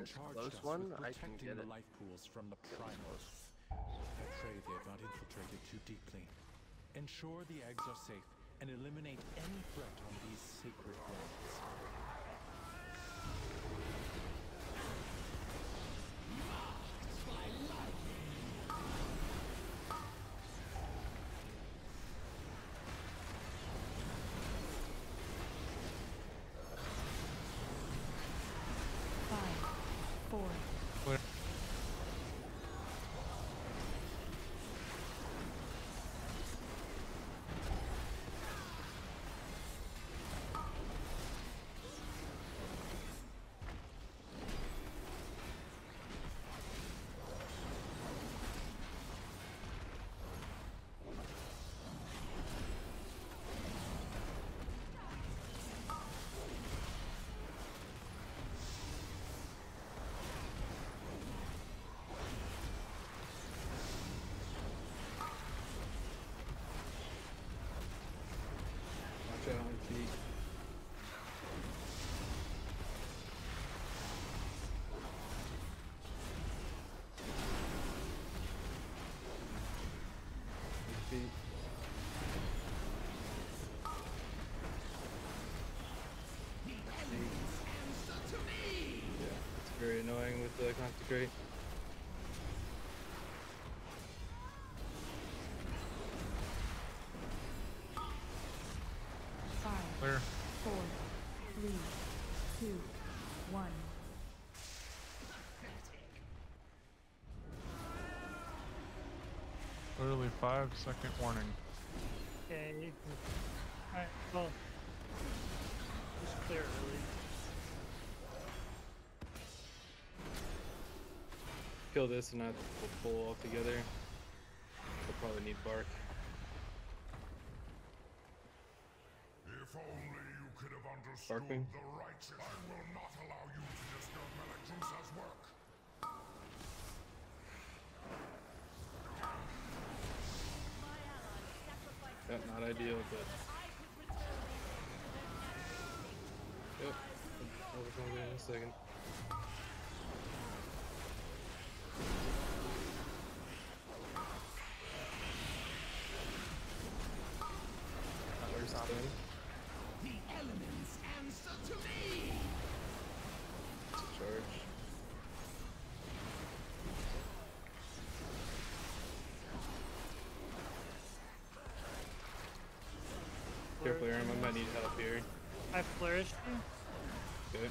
a close one. I can protecting get it. life pools from the primals. Afraid they have not infiltrated too deeply. Ensure the eggs are safe and eliminate any threat on these sacred grounds. Five, four, What? Watch out on feet. Feet. Yeah, it's very annoying with the consecrate. five, Clear. four, three, two, one. Literally five second warning. Okay. Alright, well. Just clear early. Kill this and not pull full altogether. We'll probably need bark. If only you could have understood Barking. the righteous. I will not allow you to disturb Melidrussa's work. Yeah, not ideal, but yep. I'll in a second. Where's done. The elements answer to me! It's a charge. Careful, Aaron. I might need help here. I flourished you. Good.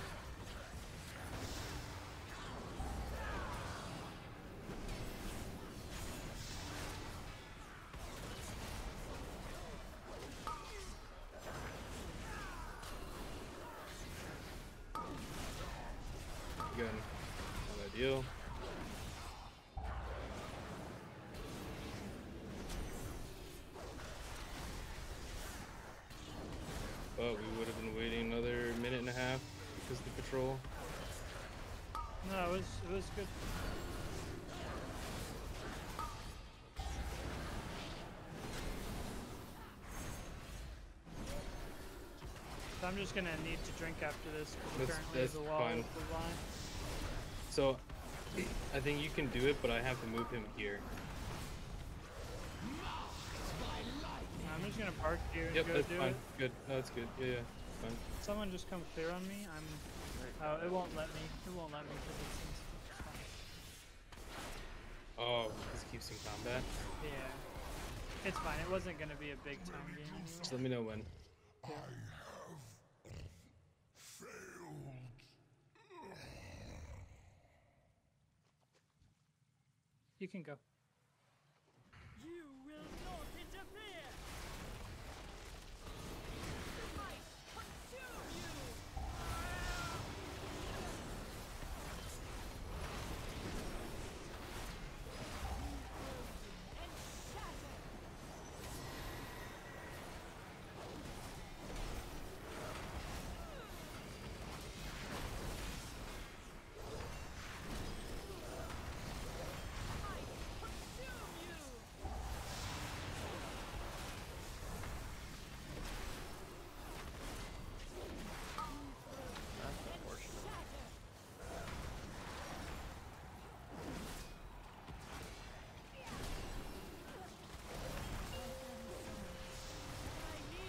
But we would have been waiting another minute and a half because of the patrol. No, it was it was good. So I'm just gonna need to drink after this because apparently that's the wall fine. is the line. So, I think you can do it, but I have to move him here. Just gonna park here and Yep, go that's do fine. it. Good. No, that's good. Yeah, yeah. Fine. Someone just come clear on me. I'm. Oh, it won't let me. It won't let me because it's, in-. Oh, this keeps in combat. Yeah. It's fine. It wasn't gonna be a big time game anyway. Just let me know when. I have failed. You can go.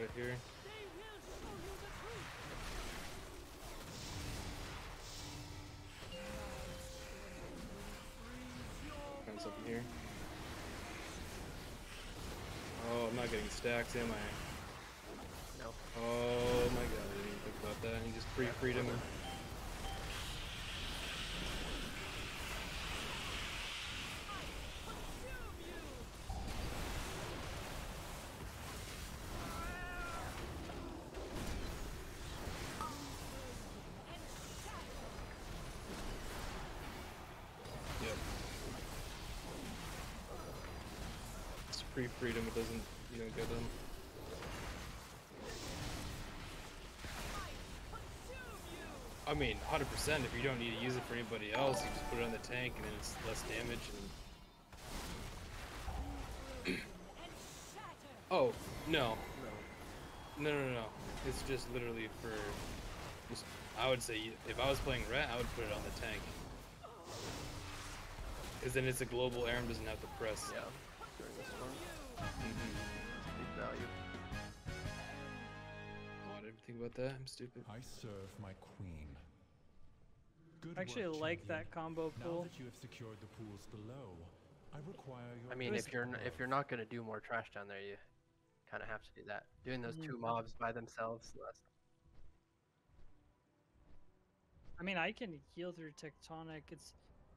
threat here. They will show you the truth. Find something here. Oh, I'm not getting stacks, am I? No. Oh my god, I didn't even think about that. He just free freedom. It's free freedom, it doesn't, you don't get them. I mean, 100% if you don't need to use it for anybody else, you just put it on the tank and then it's less damage and... And shatter. Oh, no. No, no, no, no. It's just literally for... Just, I would say, if I was playing Ret, I would put it on the tank. Because then it's a global, Aram doesn't have to press. Yeah. Big value. I didn't think about that. I'm stupid. I serve my queen. Good I actually work, like champion. that combo Now pool. that you have secured the pools below, I require your I mean, if you're if you're not gonna do more trash down there, you kind of have to do that. Doing those two mm-hmm. mobs by themselves, less. I mean, I can heal through tectonic. It's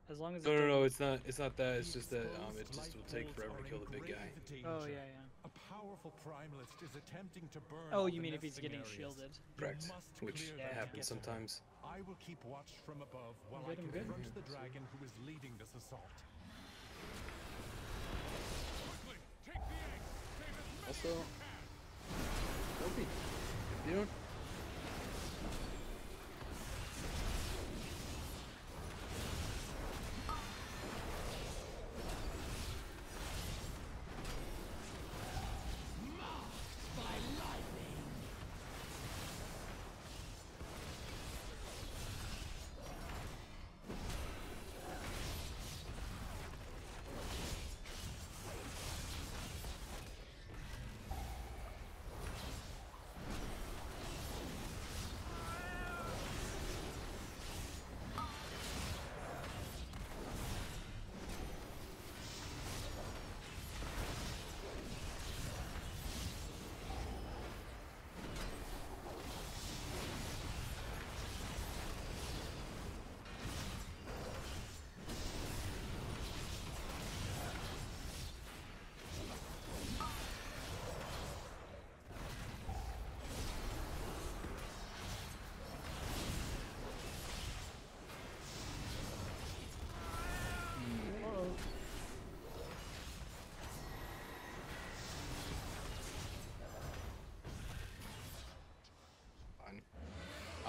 as long as No, it no, no, it's not. It's not that. It's just that um, it just will take forever to kill the big guy. Oh yeah, yeah. A powerful primalist is attempting to burn. Oh, you mean if he's getting areas. shielded? Correct. Which Yeah, happens get to her. sometimes. I will keep watch from above while Get I him good. confront the dragon who is leading this assault. Also, don't be. You don't.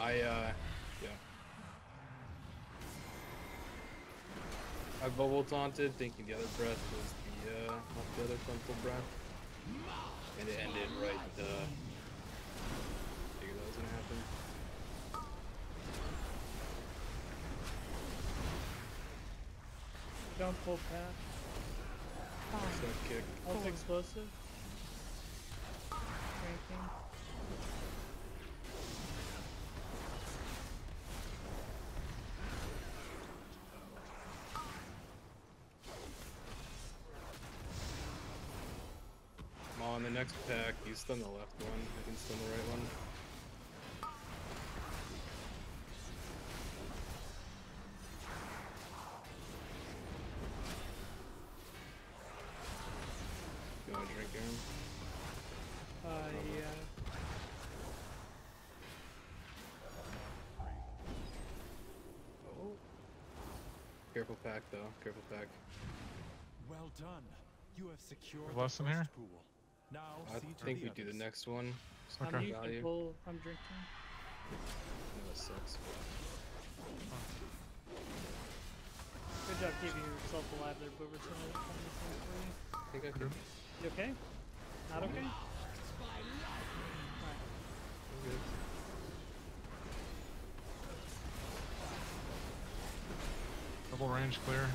I uh, yeah. I bubble taunted, thinking the other breath was the uh, not the other frontal breath, and it ended right. Uh, figured that was gonna happen. Don't pull path. Step kick. Ult explosive. Cranking. next pack, you stun the left one, I can stun the right one. You want to drink, Aaron? Uh, yeah. Oh. Careful pack, though. Careful pack. Well done. You have secured. Lost some here. Now I see think the we do the next one. I'm Okay. using Value. full. I'm drinking. No, that sucks. Good job keeping yourself alive there, Boober. So I didn't find anything for you. I think I can. You okay? Not okay? Alright. Good. Double range clear.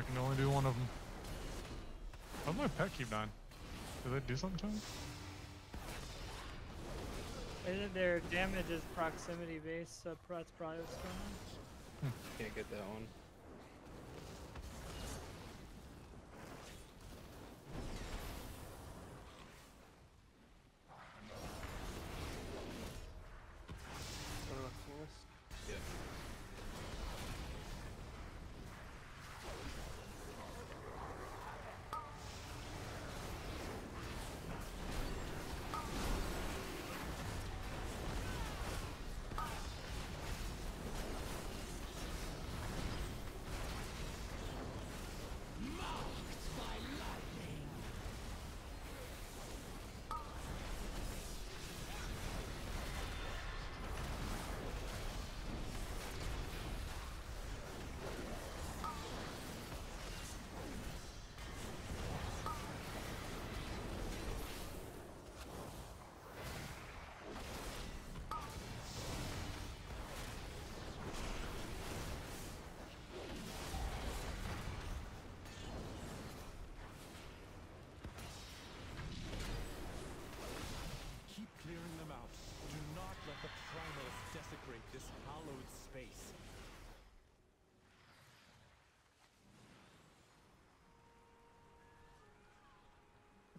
I can only do one of them. How's my pet keep dying? Did they do something to him? Isn't Their damage is proximity based, so that's probably what's going on. Can't get that one.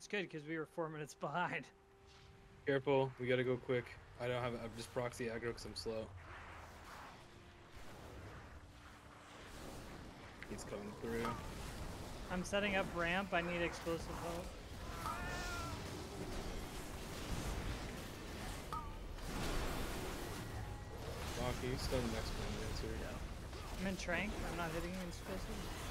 It's good because we were four minutes behind. Careful. We gotta go quick. I don't have. I'm just proxy aggro because I'm slow. He's coming through. I'm setting up ramp. I need explosive help. Rocky, you start the next one answer. I'm in trank. I'm not hitting you in explosive.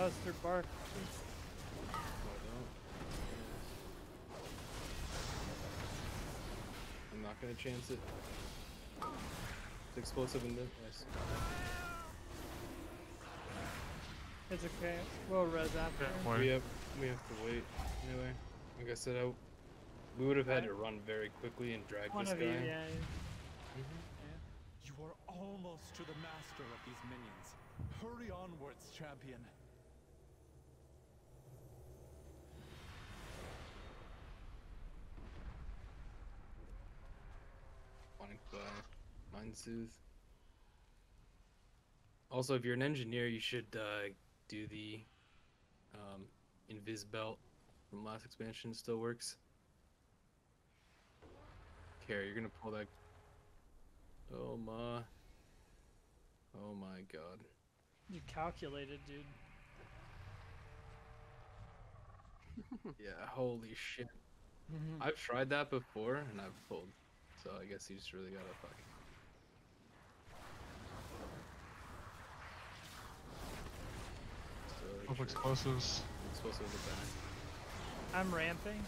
That was through bark. No, I don't. I'm not gonna chance it. It's explosive in this. Nice. It's okay. We'll res after. Wait. We have we have to wait. Anyway, like I said, I, we would have had to run very quickly and drag One this guy. you, yeah. Mm-hmm. You are almost to the master of these minions. Hurry onwards, champion. Flanked by Mind Soothe. Also, if you're an engineer, you should uh, do the um, Invis belt from last expansion. Still works. Care, you're gonna pull that. Oh my. Oh my god. You calculated, dude. Yeah, holy shit. I've tried that before and I've pulled. So I guess you just really gotta fuck. So, Both explosives. supposed to the back. I'm ramping.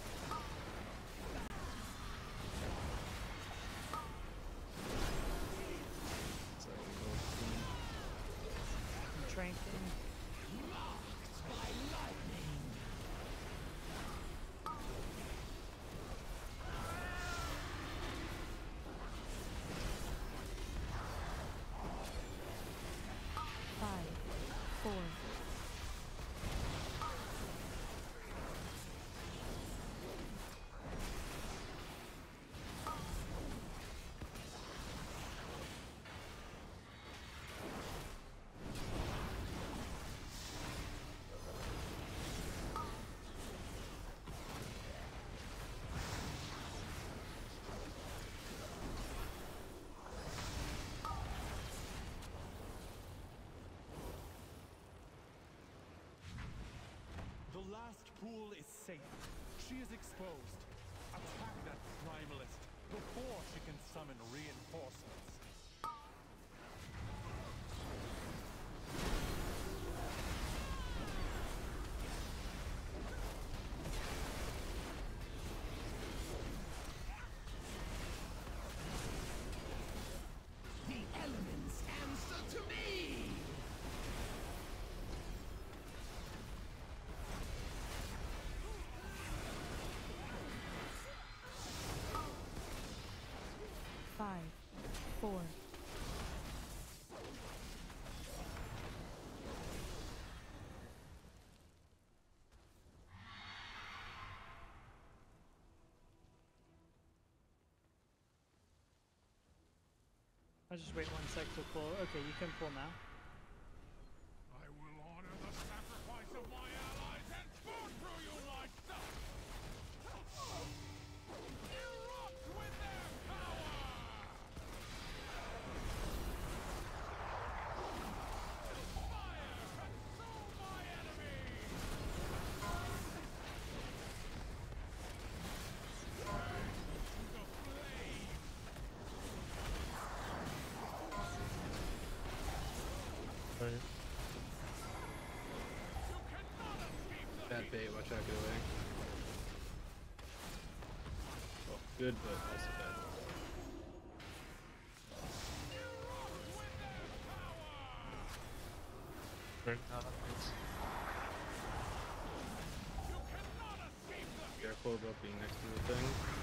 pool is safe. She is exposed. Attack that Primalist before she can summon reinforcements. Four, I'll just wait one sec to pull. Okay, you can pull now. Bait, watch out, get away. Oh, good, but also bad. Right. Careful about being next to the thing.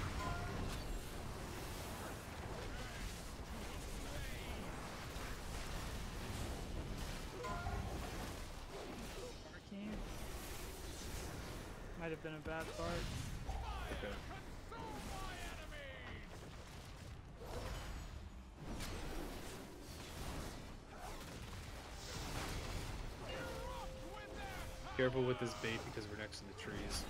Might have been a bad part. Okay. Careful with this bait because we're next to the trees.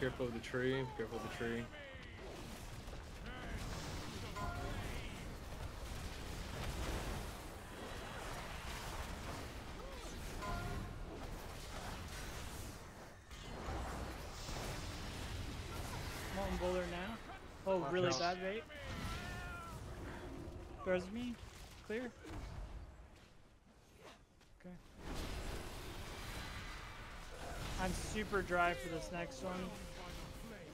Careful of the tree. Be careful of the tree. Molten Boulder now. Oh, Watch really out. bad bait. Throws me. Clear. Okay. I'm super dry for this next one.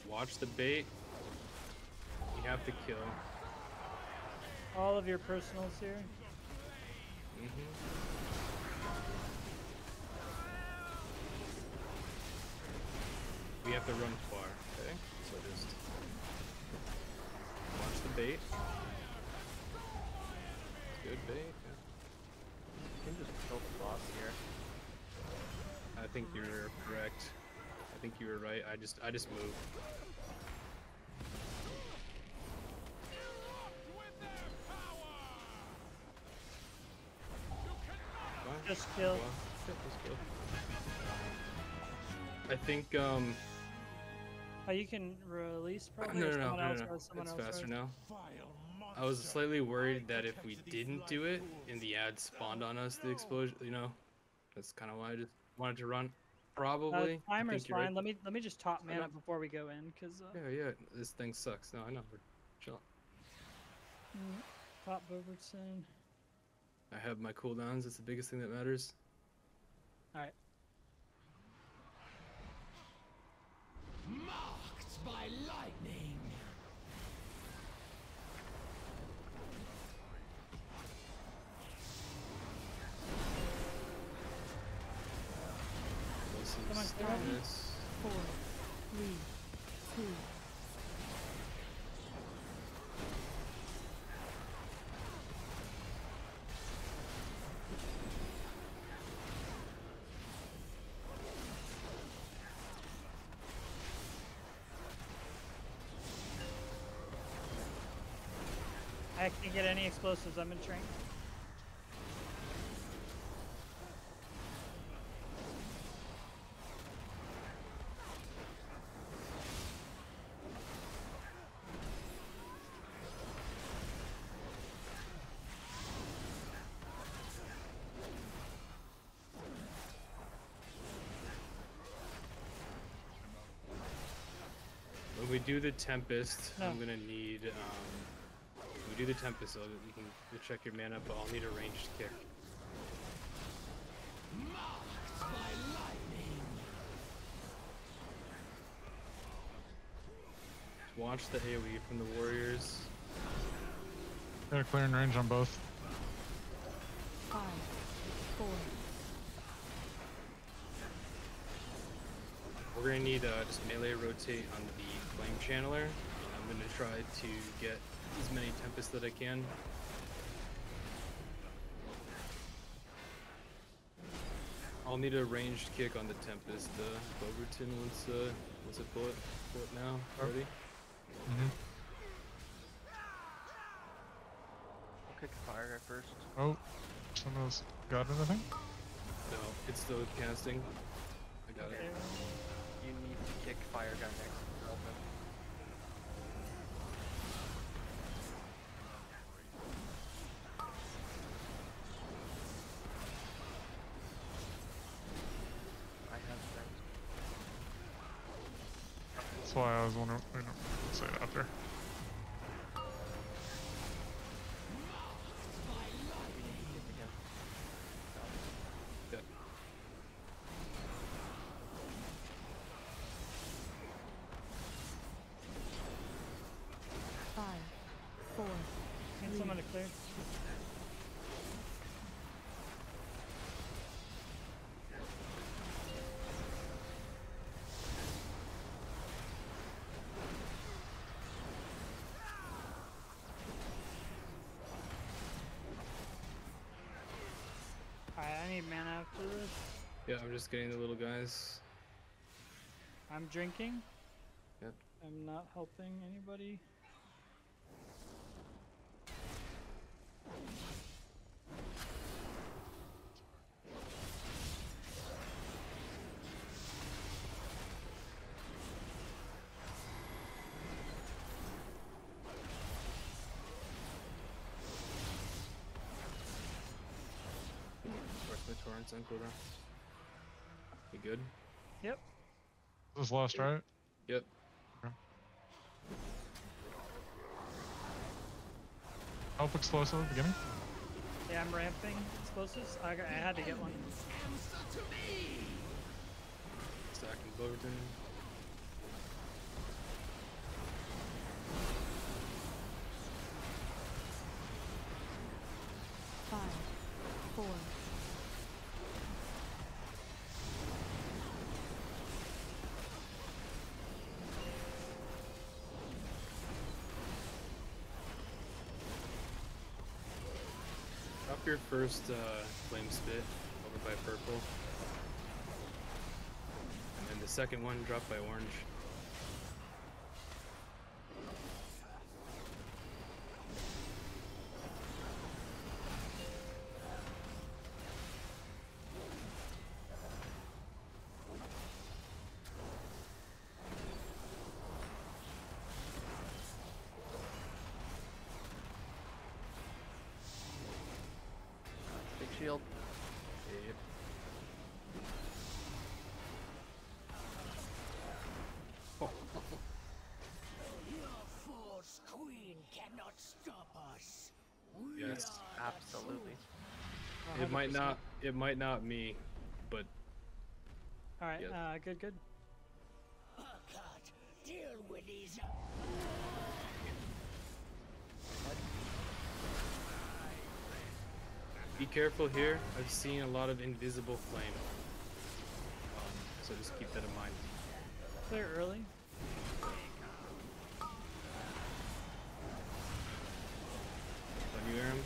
Watch the bait. You have to kill. All of your personals here. Mm-hmm. We have to run far, okay? So just watch the bait. Good bait. yeah. You can just kill the boss here. I think you're correct. I think you were right. I just I just moved. Just kill. Just kill. I think um Oh, you can release probably. no no no someone no, else no. someone It's else faster now. I was slightly worried that if we didn't do it and the ad spawned on us, the explosion, you know, that's kind of why I just wanted to run. Probably. Uh, timer's think you're right. fine. Let me let me just top man up before we go in, cause uh, Yeah, yeah. This thing sucks. No, I know. We're chill. mm, top Bobertson. I have my cooldowns. It's the biggest thing that matters. All right. Marked by lightning! I can't get any explosives. I'm in train. Do the Tempest, I'm gonna need. Um, we do the Tempest, so you can check your mana, but I'll need a ranged kick. Watch the AoE from the warriors. They're clearing range on both. Five, four, We're gonna need uh, just melee rotate on the flame channeler. And I'm gonna try to get as many tempests that I can. I'll need a ranged kick on the tempest. Uh, Overton wants uh, wants to pull it, pull it now. Ready? Mm-hmm. I'll kick fire guy first. Oh, someone's got anything? No, it's still casting. I got it. To fire guy next. Open. I have. That's why I was wondering. Wait, no, say it after. We need to kick again. Good. five, four, Need someone to clear. Alright, need mana after this. Yeah, I'm just getting the little guys. I'm drinking. Yep. I'm not helping anybody. Where's my cooldown? You good? Yep. This is last, right? Yep. Help explosive at the beginning. Yeah, I'm ramping explosives. I, got, I had to get one. Stacking Overton. five, four, first uh, flame spit over by purple. And then the second one dropped by orange. Shield. Yep. Force Queen cannot stop us. Yes. Absolutely. It might not. It might not me, but Alright, Yep. uh, good, good. Be careful here. I've seen a lot of invisible flame. Um, so just keep that in mind. Clear early. On you, Aram,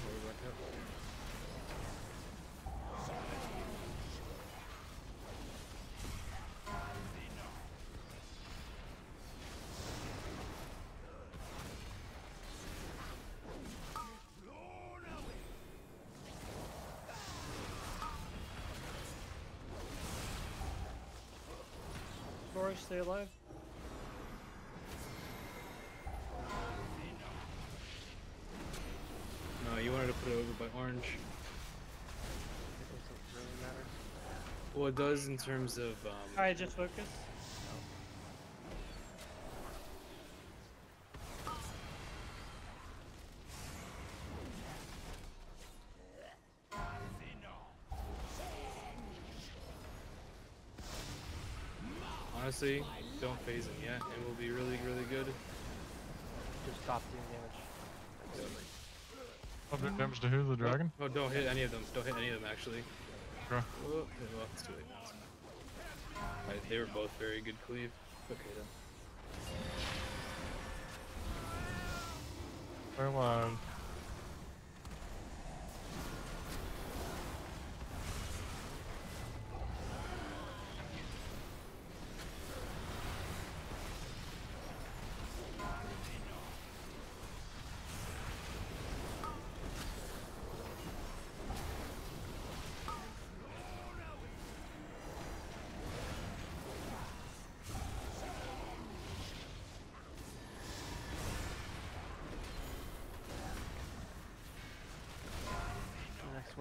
push, stay alive. No, you wanted to put it over by orange. It doesn't really matter. Well, it does in terms of um, Alright, just focus. Honestly, don't phase him yet, and we'll be really, really good. Just stop doing damage. Oh, Object damage to who? The dragon? Oh, don't hit any of them. Don't hit any of them, actually. Okay. Oh, well, it's too late now. Alright, they were both very good cleave. Okay, then. They're alive.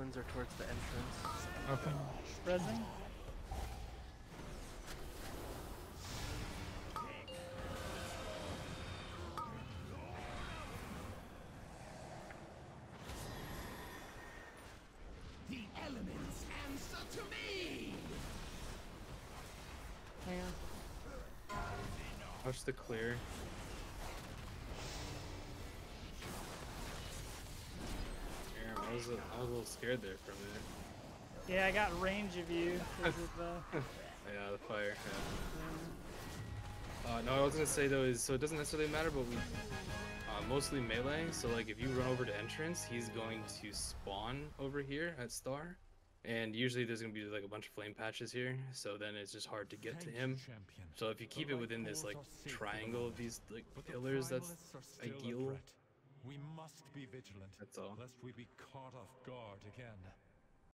The next ones are towards the entrance. Nothing. Resing. The elements answer to me! Hang. Watch the clear. I was, a, I was a little scared there for a minute. Yeah, I got range of you. 'cause of, uh, Yeah, the fire. Yeah. Uh, no, I was gonna say though is so it doesn't necessarily matter, but we uh, mostly melee. So like if you run over to entrance, he's going to spawn over here at star, and usually there's gonna be like a bunch of flame patches here. So then it's just hard to get to him. champion. So if you keep The it within this like cores are safe triangle of these like but the pillars, that's primalists a ideal. We must be vigilant, That's all. lest we be caught off guard again.